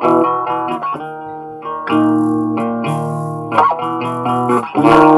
Thank you.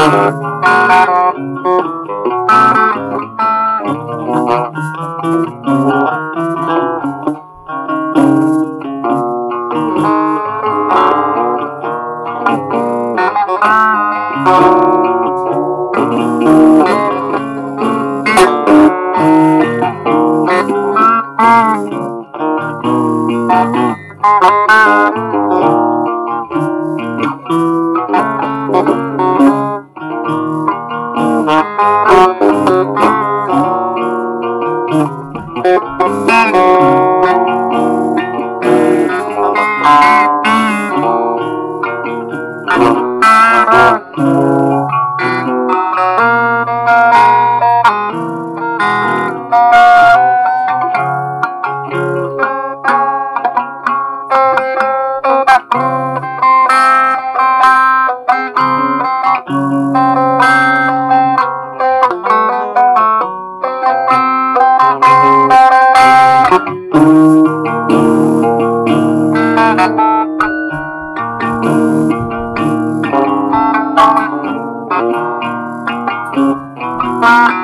Thank Bye.